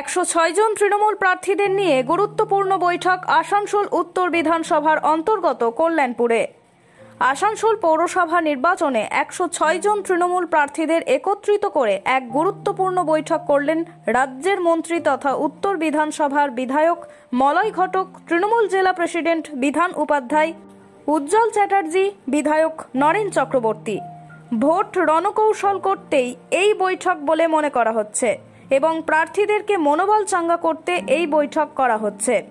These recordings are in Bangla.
একশো ছয় জন তৃণমূল প্রার্থীদের নিয়ে গুরুত্বপূর্ণ বৈঠক আসানসোল উত্তর বিধানসভার অন্তর্গত কল্যাণপুরে। আসানসোল পৌরসভা নির্বাচনে একশো ছয় জন তৃণমূল প্রার্থীদের একত্রিত করে এক গুরুত্বপূর্ণ বৈঠক করলেন রাজ্যের মন্ত্রী তথা উত্তর বিধানসভার বিধায়ক, মলয় ঘটক, তৃণমূল জেলা প্রেসিডেন্ট, বিধান উপাধ্যায়, উজ্জ্বল চ্যাটার্জি, বিধায়ক নরেন চক্রবর্তী। ভোট রণকৌশল করতেই এই বৈঠক বলে মনে করা হচ্ছে। এবং প্রার্থীদেরকে মনোবল চাঙ্গা করতে এই বৈঠক করা হচ্ছে।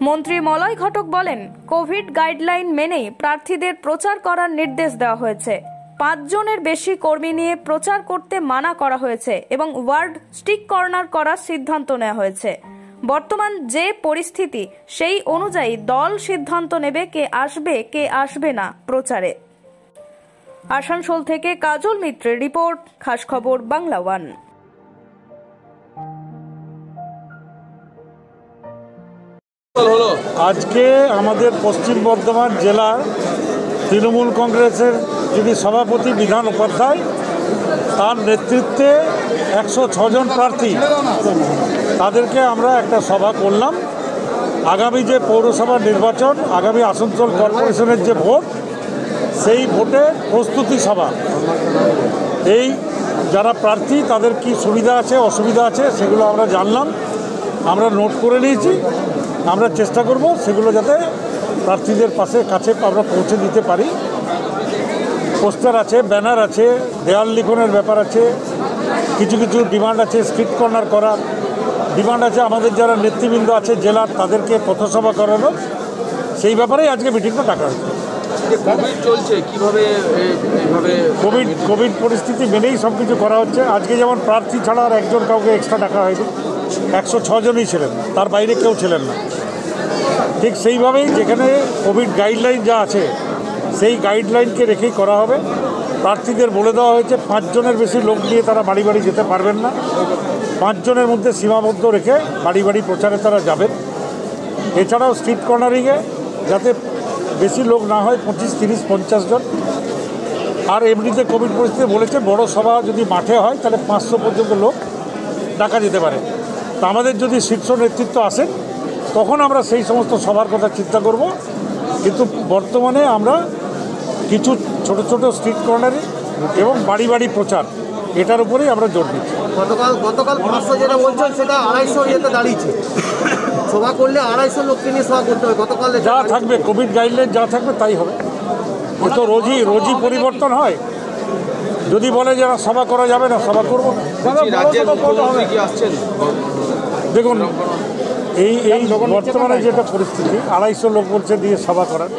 মন্ত্রী মলয় ঘটক বলেন, কোভিড গাইডলাইন মেনেই প্রার্থীদের প্রচার করার নির্দেশ দেওয়া হয়েছে। পাঁচজনের বেশি কর্মী নিয়ে প্রচার করতে মানা করা হয়েছে এবং ওয়ার্ড স্টিক কর্নার করার সিদ্ধান্ত নেওয়া হয়েছে। বর্তমান যে পরিস্থিতি, সেই অনুযায়ী দল সিদ্ধান্ত নেবে কে আসবে কে আসবে না প্রচারে। আসানসোল থেকে কাজল মিত্রের রিপোর্ট খাস খবর বাংলা ওয়ান। আজকে আমাদের পশ্চিম বর্ধমান জেলার তৃণমূল কংগ্রেসের যিনি সভাপতি, বিধান উপাধ্যায়, তার নেতৃত্বে একশো ছজন প্রার্থী। তাদেরকে আমরা একটা সভা করলাম। আগামী যে পৌরসভা নির্বাচন, আগামী আসানসোল কর্পোরেশনের যে ভোট, সেই ভোটে প্রস্তুতি সভা। এই যারা প্রার্থী, তাদের কি সুবিধা আছে, অসুবিধা আছে, সেগুলো আমরা জানলাম। আমরা নোট করে নিয়েছি। আমরা চেষ্টা করব সেগুলো যাতে প্রার্থীদের পাশে কাছে আমরা পৌঁছে দিতে পারি। পোস্টার আছে ব্যানার আছে দেওয়াল লিখনের ব্যাপার আছে কিছু কিছু ডিমান্ড আছে স্ট্রিট কর্নার করা ডিমান্ড আছে আমাদের যারা নেতৃবৃন্দ আছে জেলার তাদেরকে পথসভা করানো সেই ব্যাপারেই আজকে মিটিংটা ডাকা হয়েছে। কোভিড কোভিড পরিস্থিতি মেনেই সব কিছু করা হচ্ছে। আজকে যেমন প্রার্থী ছাড়া আর একজন কাউকে এক্সট্রা ডাকা হয়নি। একশো ছজনই ছিলেন, তার বাইরে কেউ ছিলেন না। ঠিক সেইভাবেই যেখানে কোভিড গাইডলাইন যা আছে, সেই গাইডলাইনকে রেখেই করা হবে। প্রার্থীদের বলে দেওয়া হয়েছে পাঁচজনের বেশি লোক নিয়ে তারা বাড়ি বাড়ি যেতে পারবেন না। পাঁচজনের মধ্যে সীমাবদ্ধ রেখে বাড়ি বাড়ি প্রচারে তারা যাবেন। এছাড়াও স্ট্রিট কর্নারিংয়ে যাতে বেশি লোক না হয়, পঁচিশ, তিরিশ, পঞ্চাশ জন। আর এমনিতে কোভিড পরিস্থিতি বলেছে, বড় সভা যদি মাঠে হয়, তাহলে পাঁচশো পর্যন্ত লোক ডাকা যেতে পারে। তা আমাদের যদি শীর্ষ নেতৃত্ব আসেন তখন আমরা সেই সমস্ত সভার কথা চিন্তা করব। কিন্তু বর্তমানে আমরা কিছু ছোট ছোট স্ট্রিট কর্নারে এবং বাড়ি বাড়ি প্রচার এটার উপরেই আমরা জোর দিচ্ছি। গতকাল গতকাল পাঁচশো যেটা বলছেন সেটা আড়াইশো ইয়েতে দাঁড়িয়েছে। সভা করলে আড়াইশো লোককে নিয়ে সভা করতে হবে। গতকাল যা থাকবে কোভিড গাইডলাইন যা থাকবে তাই হবে। তো রোজই রোজই পরিবর্তন হয়। যদি বলে যে না, সভা করা যাবে না সভা করব দেখুন এই এই বর্তমানে যেটা পরিস্থিতি আড়াইশো লোক বলছে দিয়ে সভা করার।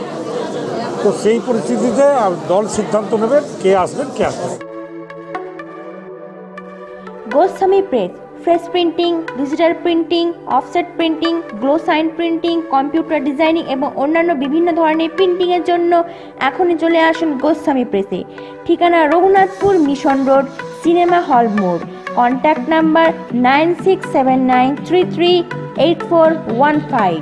তো সেই পরিস্থিতিতে দল সিদ্ধান্ত নেবে কে আসবেন কে আসবেন। Goswami press fresh printing, digital printing, offset printing, glow sign printing, computer designing এবং অন্যান্য বিভিন্ন ধরনের প্রিন্টিংয়ের জন্য এখনই চলে আসুন গোস্বামী প্রেসে। ঠিকানা Raghunathpur mission road, cinema hall মোড়। Contact number nine six seven nine three three eight four one five.